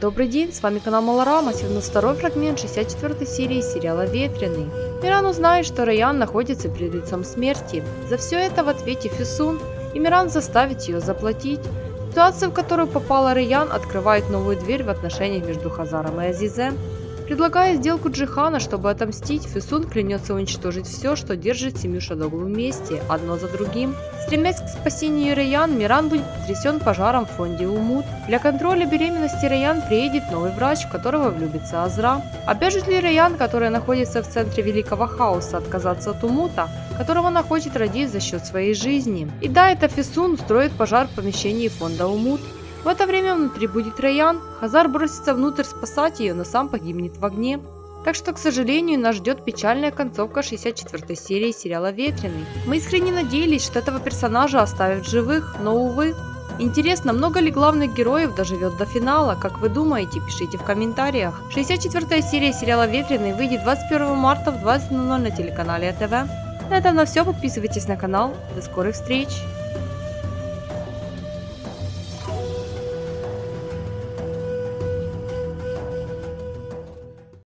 Добрый день, с вами канал Малорама, сегодня второй фрагмент 64 серии сериала «Ветреный». Миран узнает, что Райан находится перед лицом смерти. За все это в ответе Фисун, и Миран заставит ее заплатить. Ситуация, в которую попала Райан, открывает новую дверь в отношениях между Хазаром и Азизе. Предлагая сделку Джихана, чтобы отомстить, Фисун клянется уничтожить все, что держит семью Шадогу вместе, одно за другим. Стремясь к спасению Раян, Миран будет потрясен пожаром в фонде Умут. Для контроля беременности Раян приедет новый врач, в которого влюбится Азра. Обяжет ли Раян, которая находится в центре Великого Хаоса, отказаться от Умута, которого она хочет родить за счет своей жизни? И да, это Фисун устроит пожар в помещении фонда Умут. В это время внутри будет Раян, Хазар бросится внутрь спасать ее, но сам погибнет в огне. Так что, к сожалению, нас ждет печальная концовка 64 серии сериала «Ветреный». Мы искренне надеялись, что этого персонажа оставят живых, но, увы. Интересно, много ли главных героев доживет до финала? Как вы думаете, пишите в комментариях. 64 серия сериала «Ветреный» выйдет 21 марта в 20.00 на телеканале АТВ. На этом на все, подписывайтесь на канал. До скорых встреч!